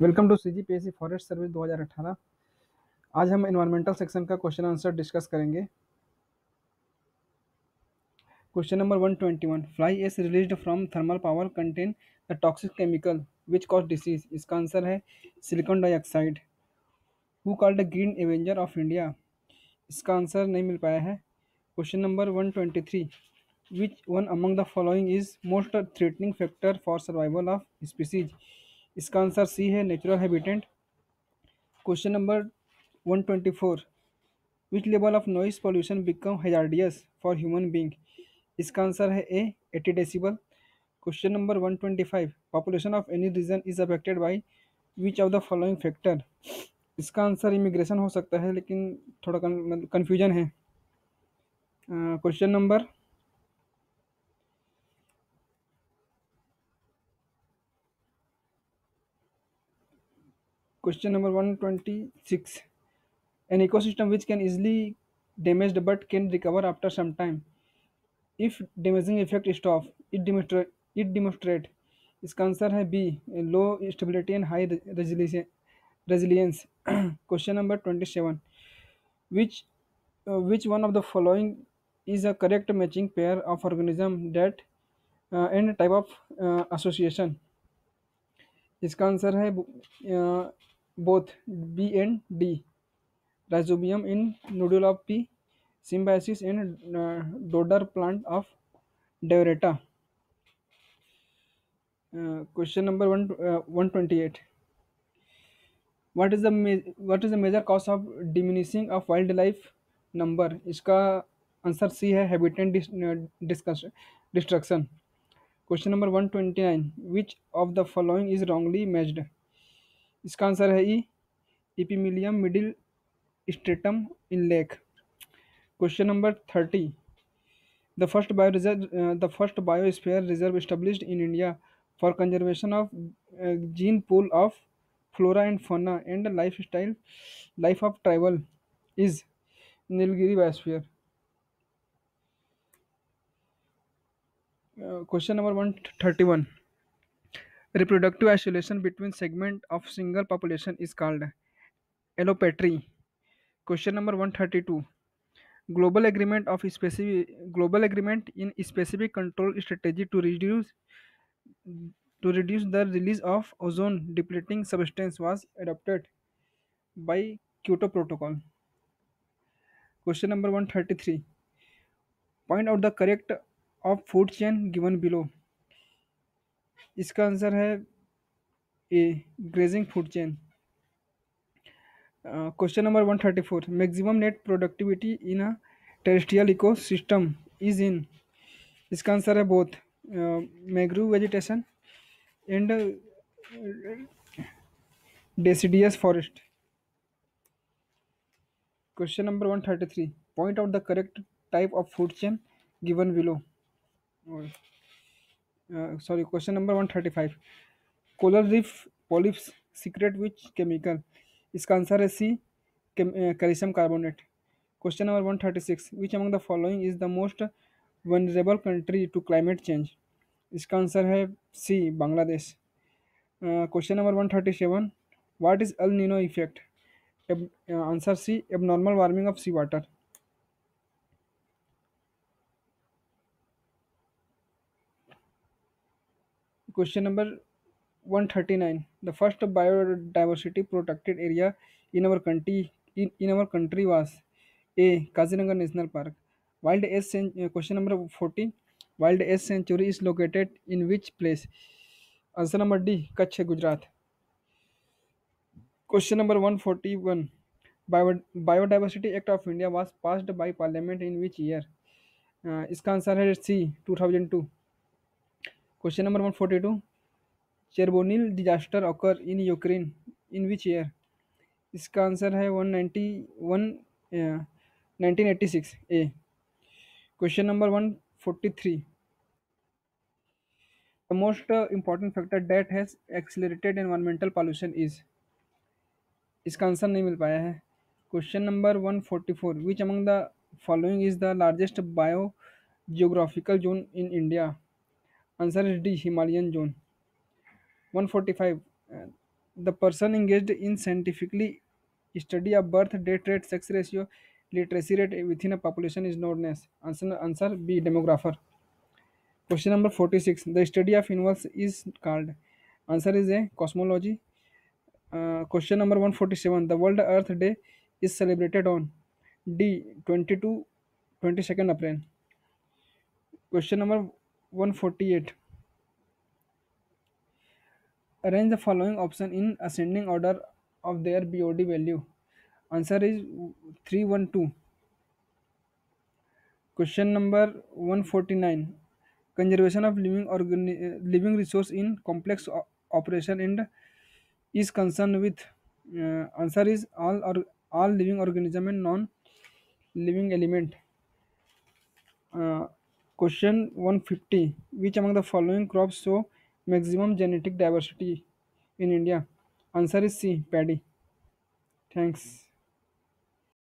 Welcome to C G P S C forest service 2018 आज हम environmental section का question answer discuss करेंगे। Question number 121 fly ash released from thermal power contain the toxic chemical which cause disease इसका answer है silicon dioxide who called the green avenger of India इसका answer नहीं मिल पाया है। Question number 123 which one among the following is most threatening factor for survival of species इसका answer C है natural habitat question number 124 which level of noise pollution become hazardous for human being इसका answer है A eighty decibel question number 125 population of any region is affected by which of the following factor इसका answer immigration हो सकता है, लेकिन थोड़ा confusion है। Question number Question number 126. An ecosystem which can easily damaged but can recover after some time. If damaging effect stop, it demonstrate it demonstrate इसका answer है B low stability and high resilience question number 27 which uh, which one of the following is a correct matching pair of organism that uh, and type of uh, association इसका answer है both B and D rhizobium in nodule of pea symbiosis in dodder plant of डेवरेटा question number one one twenty eight what is the may is the major cause of diminishing of wild life number इसका answer C है habitat destruction question number 129 which of the following is wrongly matched इसका answer है E epilimnion middle stratum in lake question number thirty the first bio reserve the first biosphere reserve established in India for conservation of gene pool of flora and fauna and life style life of tribal is Nilgiri biosphere Uh, question number 131 reproductive isolation between segment of single population is called allopatry. Question number 132 global agreement of specific global agreement in specific control strategy to reduce to reduce the release of ozone depleting substance was adopted by kyoto protocol. Question number 133 point out the correct of food chain given below इसका answer है A grazing food chain question number one thirty four maximum net productivity in a terrestrial ecosystem is in इसका answer है both mangrove vegetation and deciduous forest question number one thirty three point out the correct type of food chain given below sorry question number one thirty five coral reef polyps secrete which chemical इसका answer है C calcium carbonate question number one thirty six which among the following is the most vulnerable country to climate change इसका answer है C Bangladesh question number one thirty seven what is El Nino effect answer C abnormal warming of sea water question number one thirty nine the first biodiversity protected area in our country in in our country was A Kaziranga national park wild ass question number forty wild ass sanctuary is located in which place answer number D Kutch Gujarat question number one forty one bio biodiversity act of India was passed by parliament in which year इसका answer है C two thousand two question number one forty two Chernobyl disaster occur in Ukraine in which year इसका answer है one ninety one nineteen eighty six A question number one forty three the most important factor that has accelerated environmental pollution is इसका answer नहीं मिल पाया है। Question number one forty four which among the following is the largest bio geographical zone in India Answer is D. Himalayan zone. 145. The person engaged in scientifically study of birth, date rate, sex ratio, literacy rate within a population is known as answer, answer B demographer. Question number 46. The study of universe is called. Answer is A. Cosmology. Uh, question number 147. The World Earth Day is celebrated on D. 22 22nd April. Question number 148. Arrange the following option in ascending order of their BOD value. Answer is 312. Question number 149. Conservation of living organi- living resource in complex o- operation and is concerned with uh, answer is all or all living organism and non living element. Uh, question 150. Which among the following crops show maximum genetic diversity in India? Answer is C. Paddy. Thanks.